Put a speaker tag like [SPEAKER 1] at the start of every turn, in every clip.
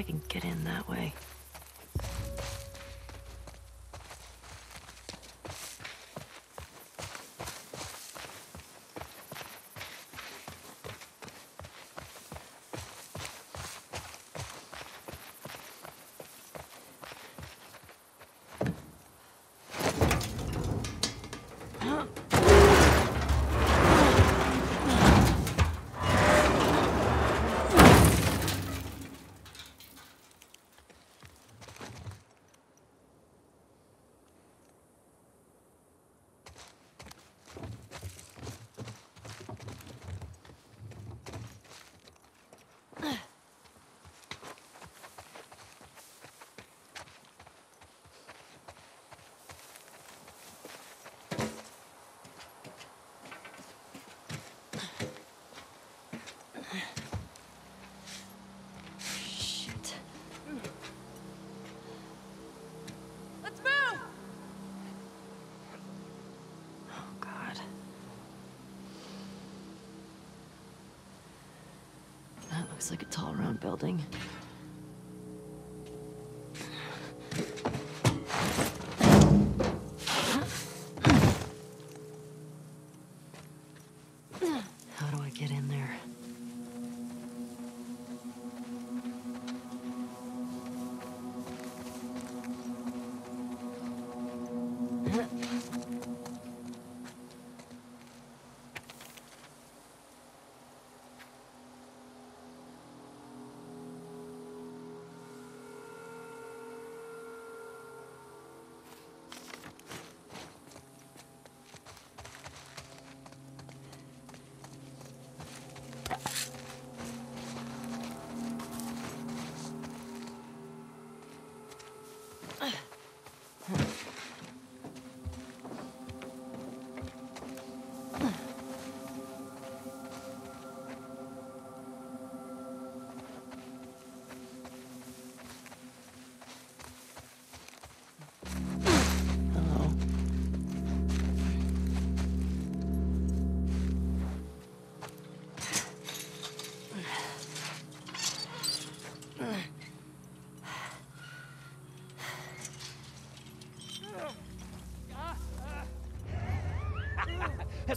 [SPEAKER 1] I can get in that way. Looks like a tall, round building.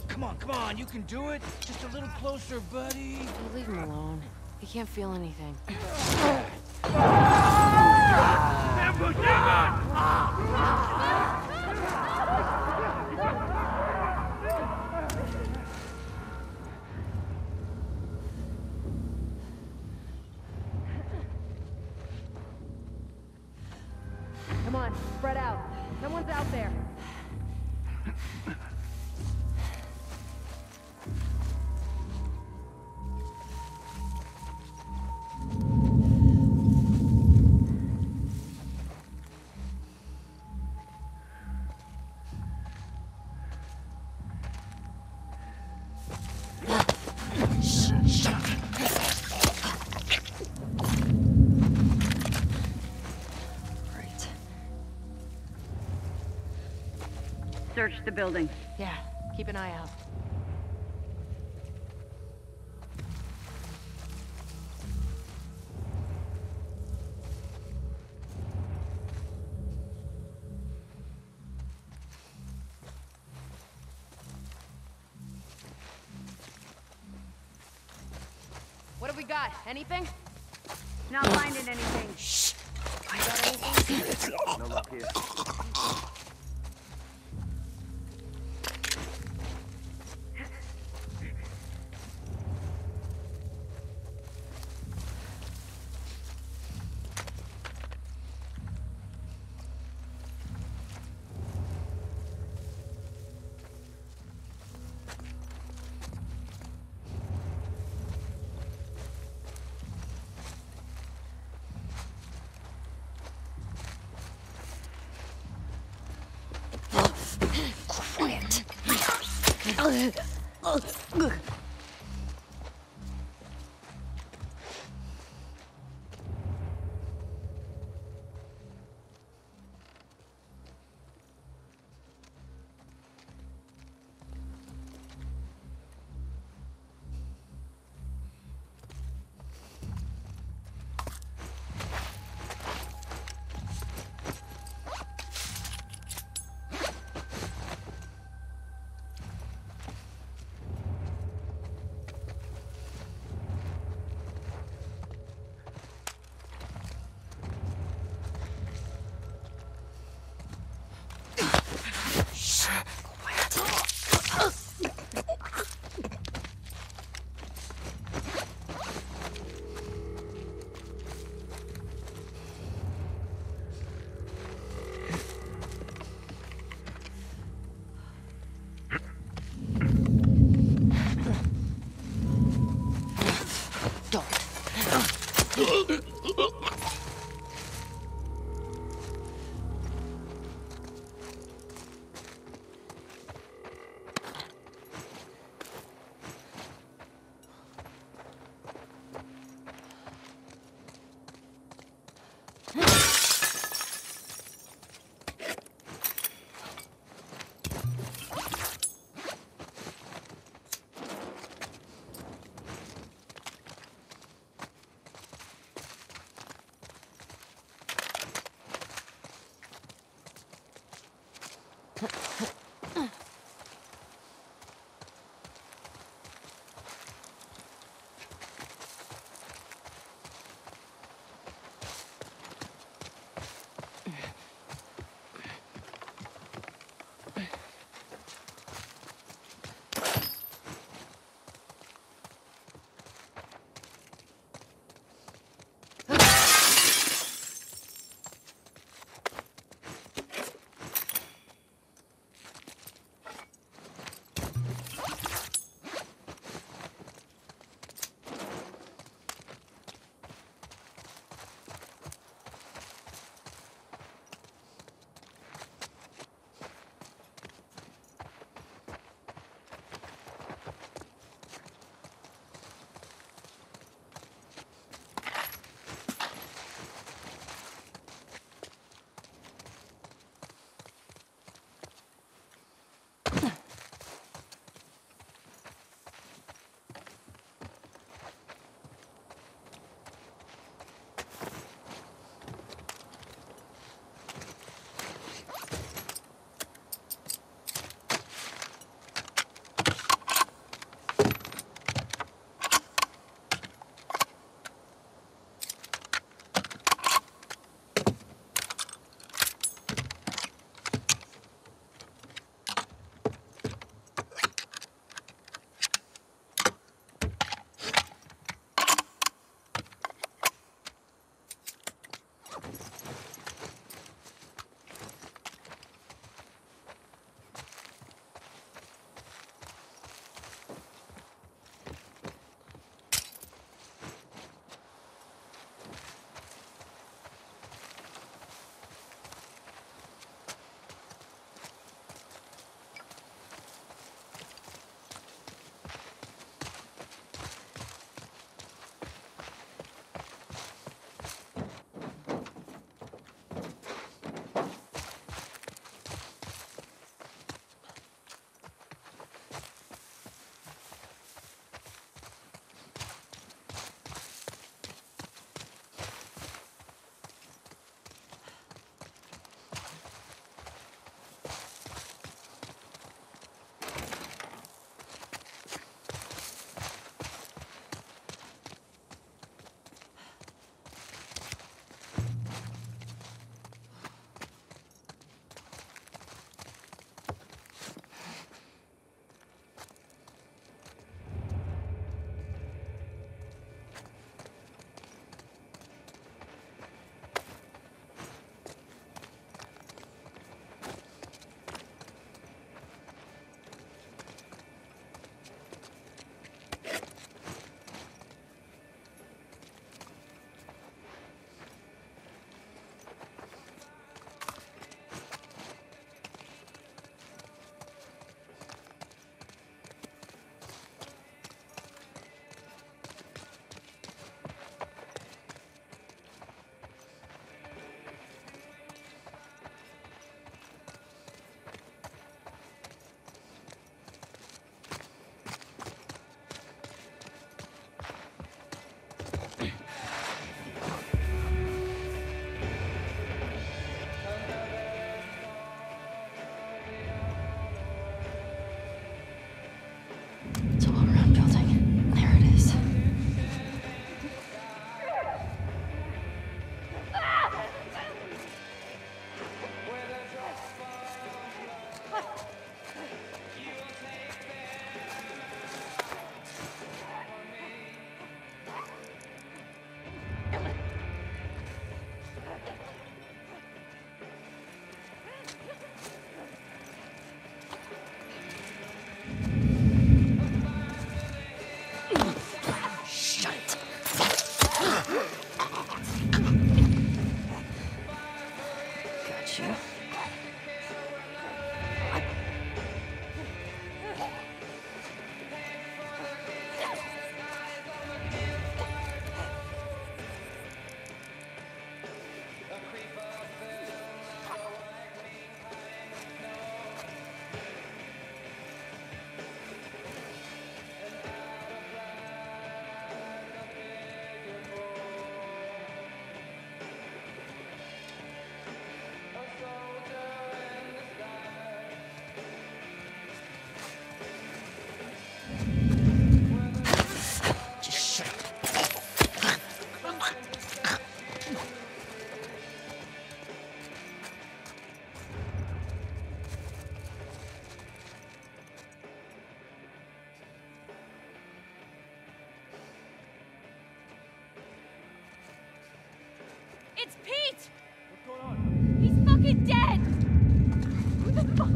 [SPEAKER 2] Come on, come on, you can do it. Just a little closer, buddy.
[SPEAKER 1] Leave him alone. He can't feel anything.
[SPEAKER 3] Come
[SPEAKER 4] Search the building.
[SPEAKER 3] Yeah, keep an eye out. What have we got? Anything?
[SPEAKER 1] It's
[SPEAKER 5] Pete! What's going on? He's fucking
[SPEAKER 6] dead! Who the
[SPEAKER 2] fuck?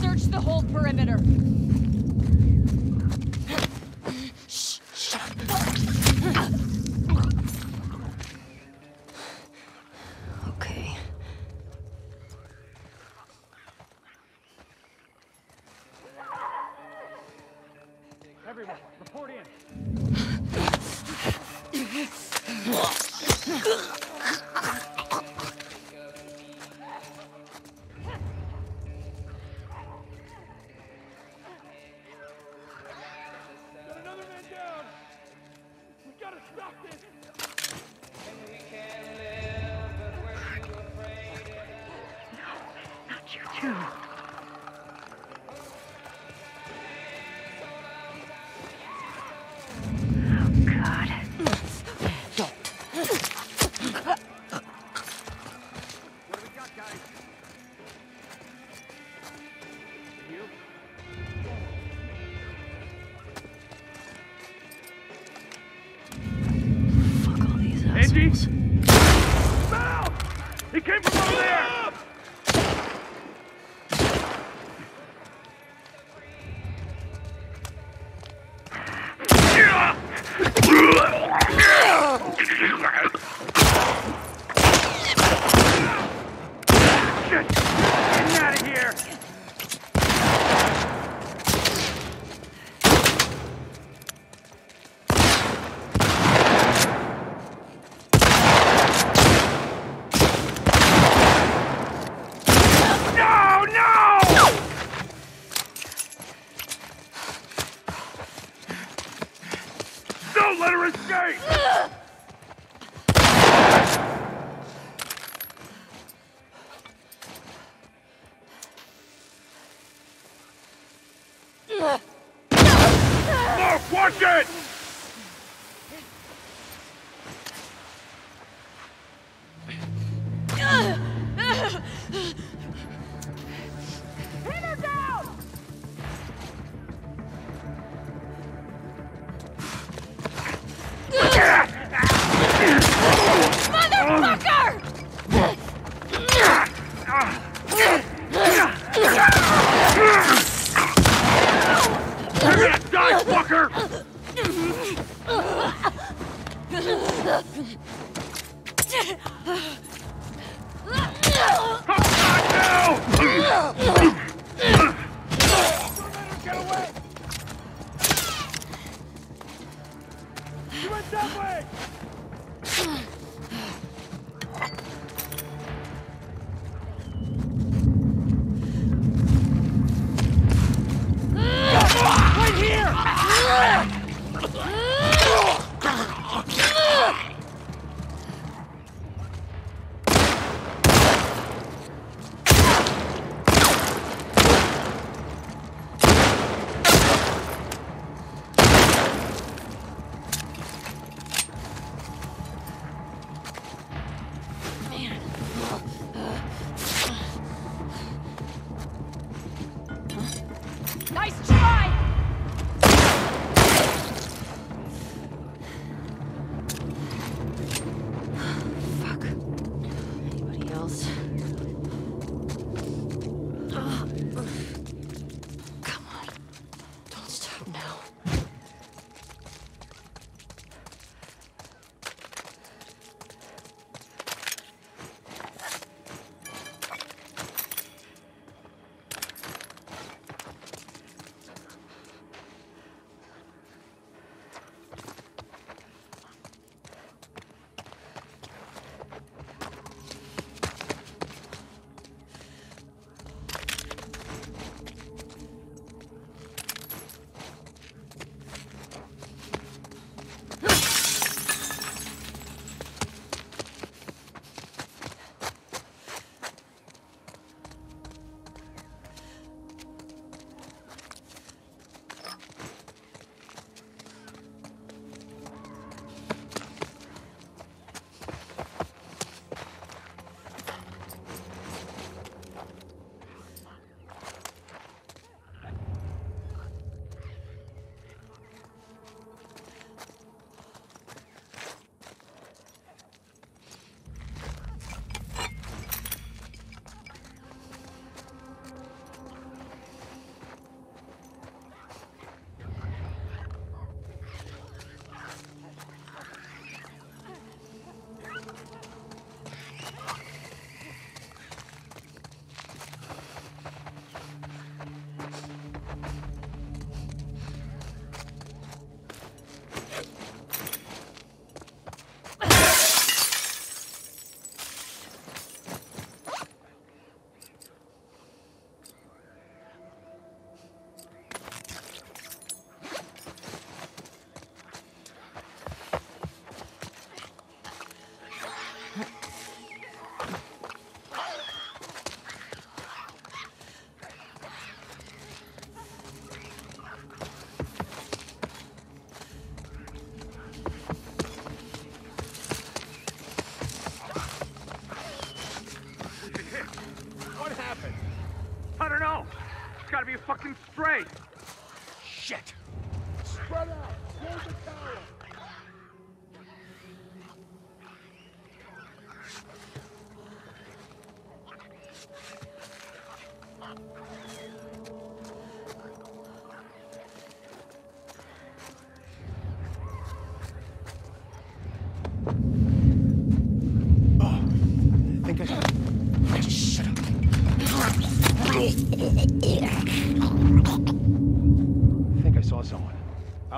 [SPEAKER 2] Search the whole perimeter.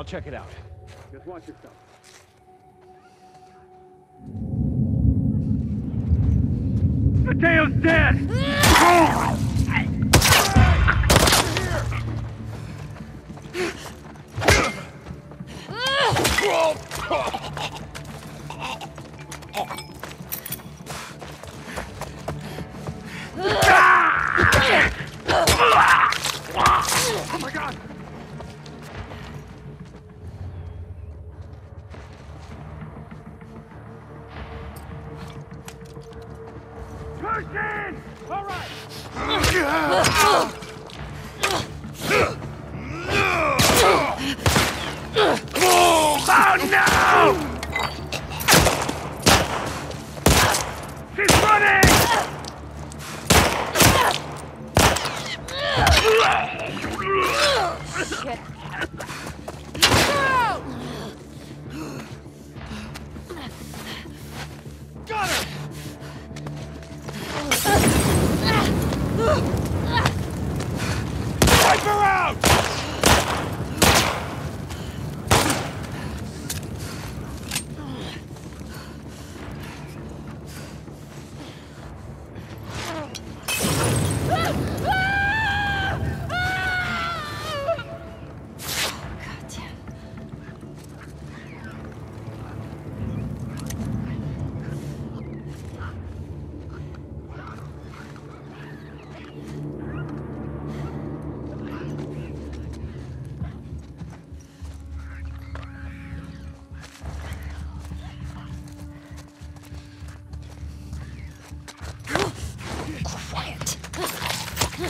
[SPEAKER 2] I'll check it out.
[SPEAKER 5] Just watch yourself. Mateo's dead! oh! Oh
[SPEAKER 6] my
[SPEAKER 1] god!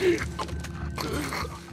[SPEAKER 7] どう
[SPEAKER 8] した?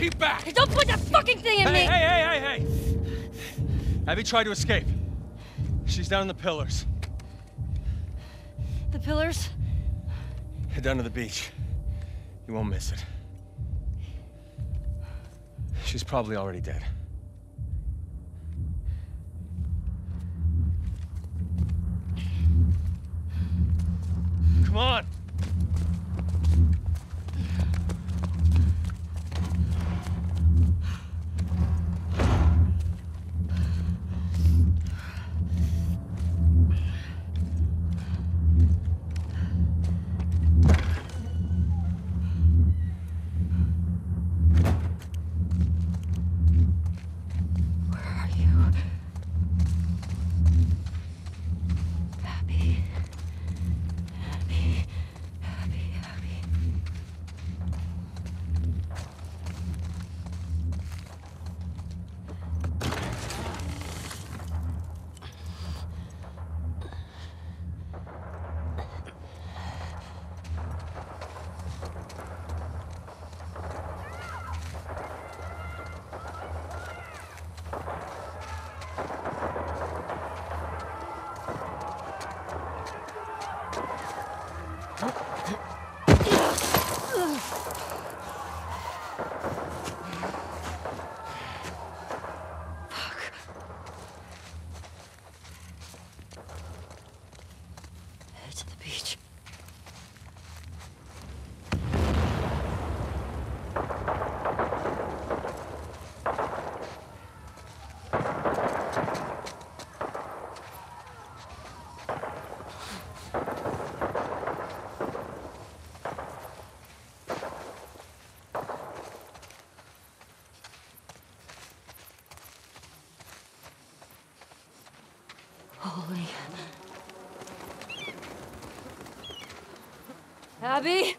[SPEAKER 1] Keep back.
[SPEAKER 7] Hey, don't put that fucking thing in
[SPEAKER 1] Hey,
[SPEAKER 7] me!
[SPEAKER 1] hey, hey, hey, hey! Abby tried to escape. She's down in the pillars.
[SPEAKER 7] The pillars?
[SPEAKER 1] Head down to the beach. You won't miss it. She's probably already dead. Come on!
[SPEAKER 7] Abby?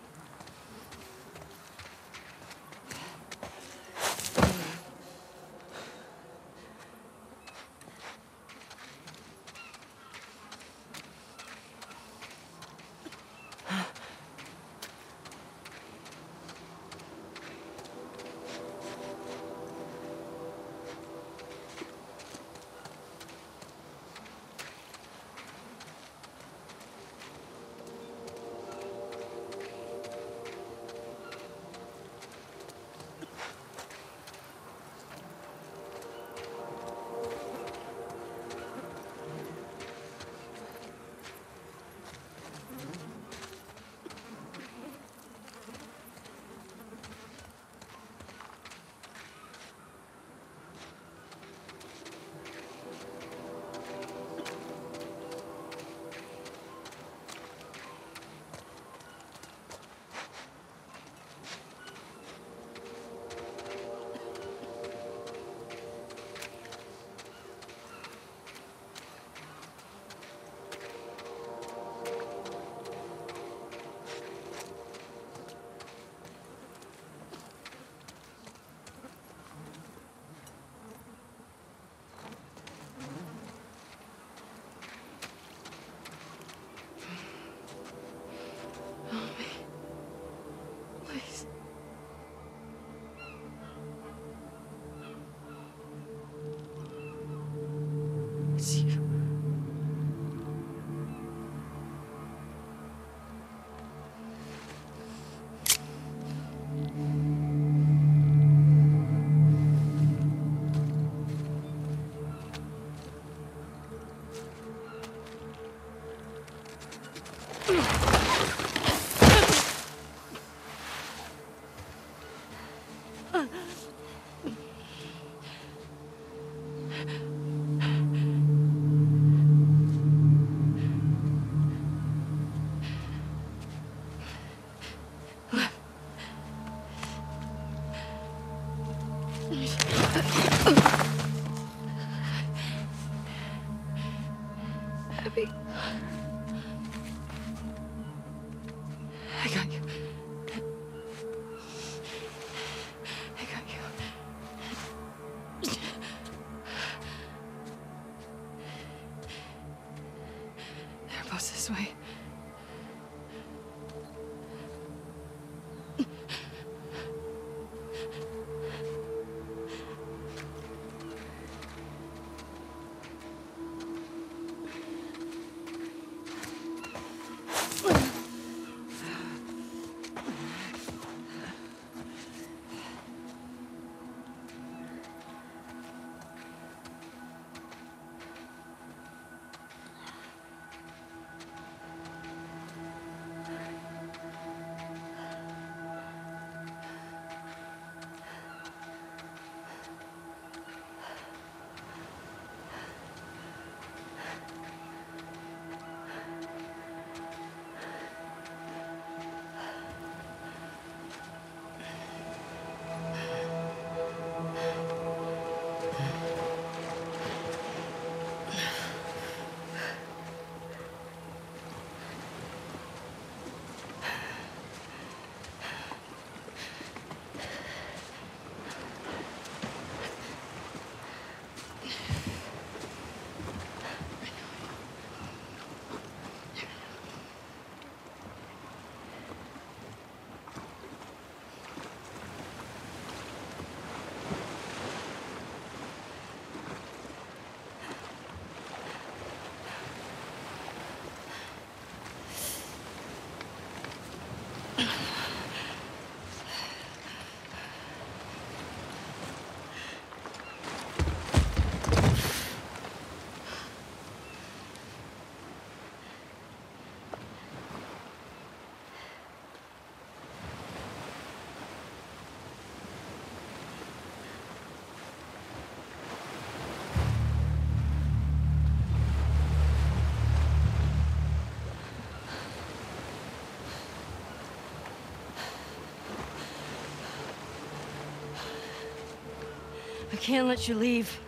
[SPEAKER 1] I can't let you leave.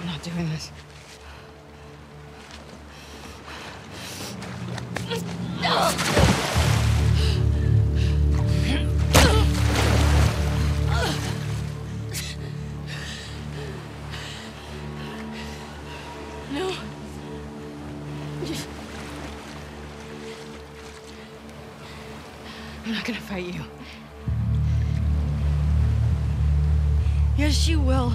[SPEAKER 1] I'm not doing this. No. You. Yes, you will.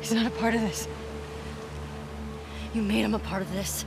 [SPEAKER 1] He's not a part of this. You made him a part of this.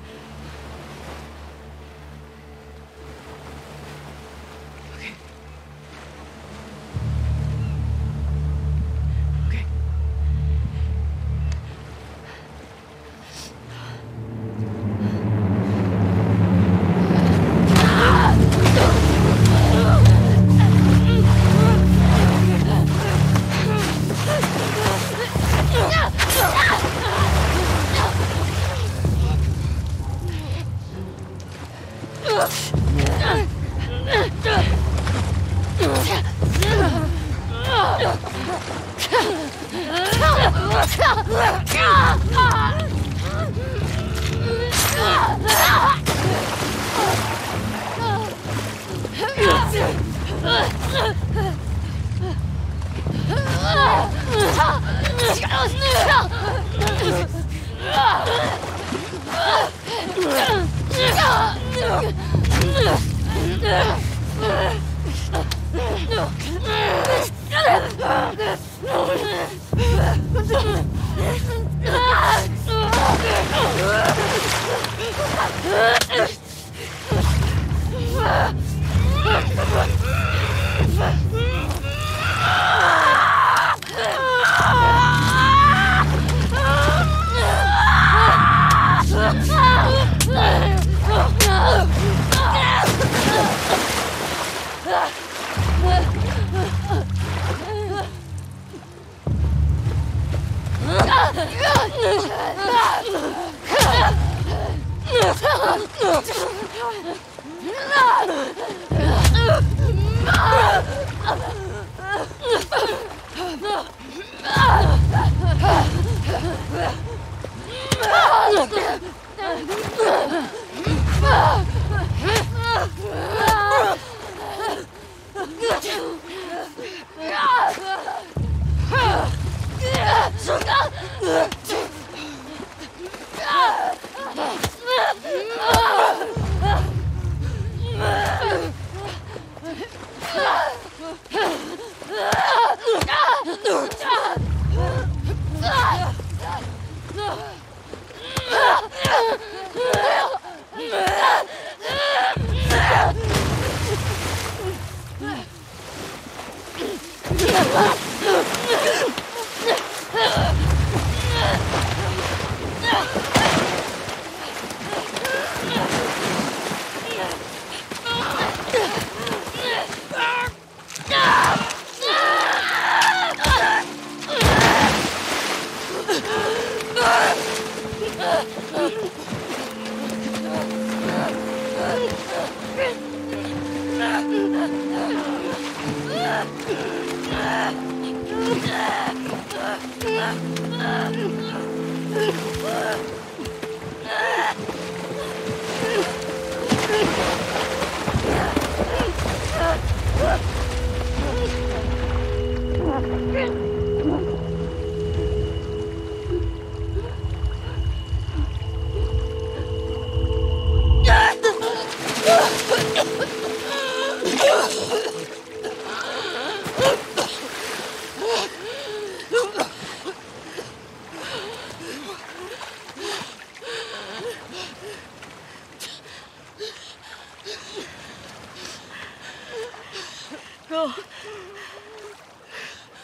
[SPEAKER 1] Go.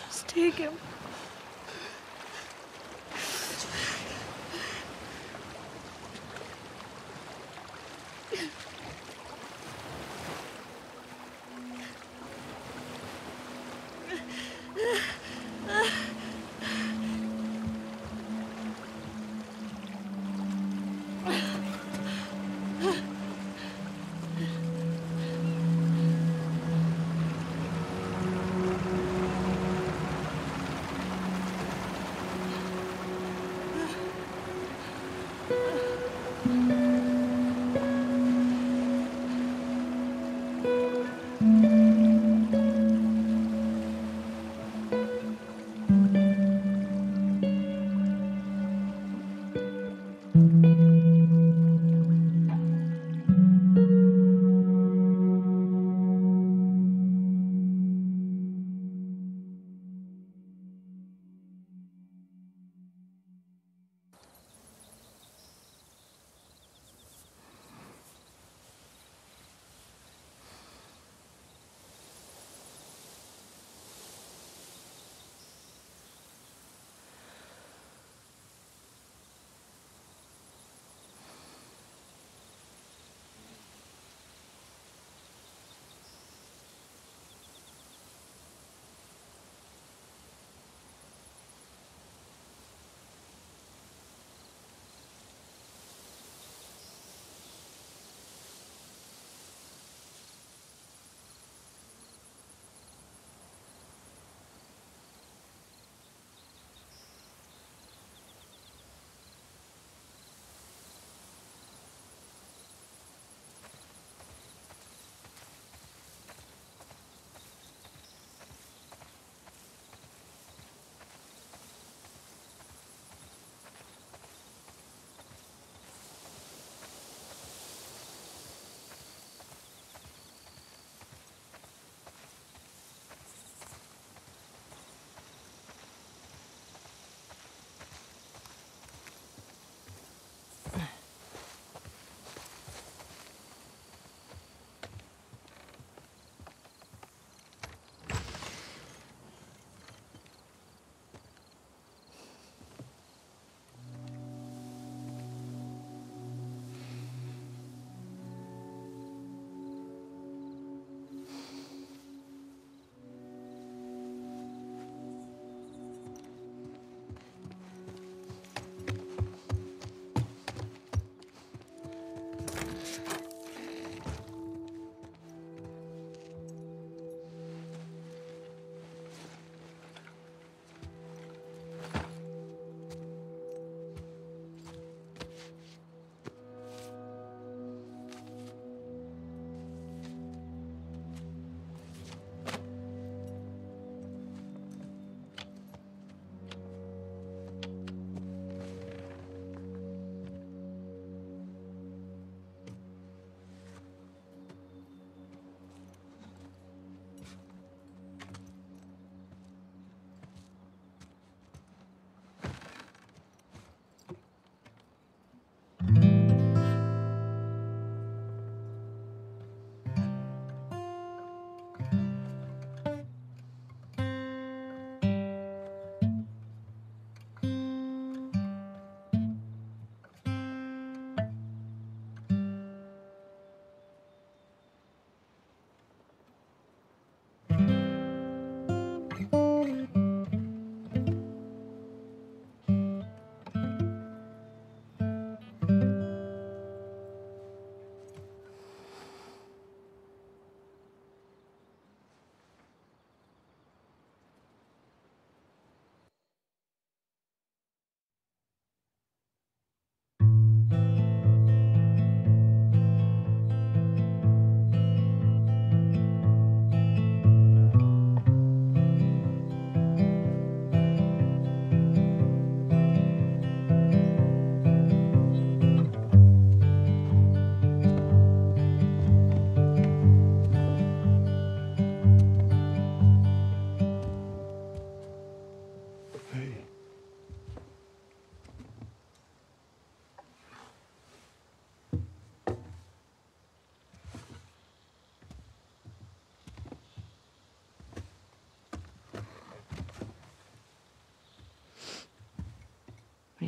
[SPEAKER 1] Just take him.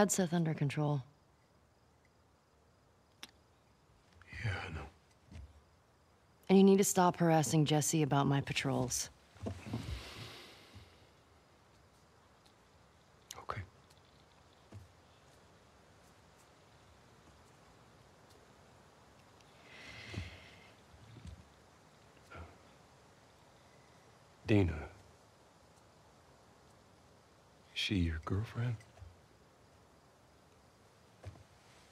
[SPEAKER 1] Had Seth under control.
[SPEAKER 9] Yeah, I know.
[SPEAKER 1] And you need to stop harassing Jesse about my patrols.
[SPEAKER 9] Okay. Dina. Is she your girlfriend?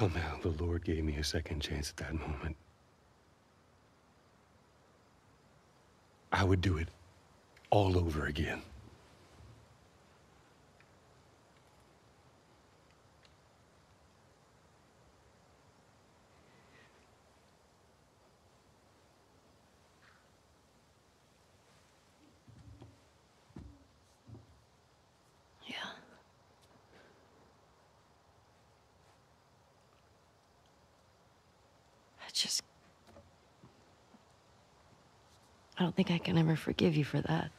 [SPEAKER 9] Somehow the Lord gave me a second chance at that moment, I would do it all over again.
[SPEAKER 1] Yeah. I just. I don't think I can ever forgive you for that.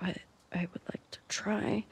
[SPEAKER 1] But I would like to try.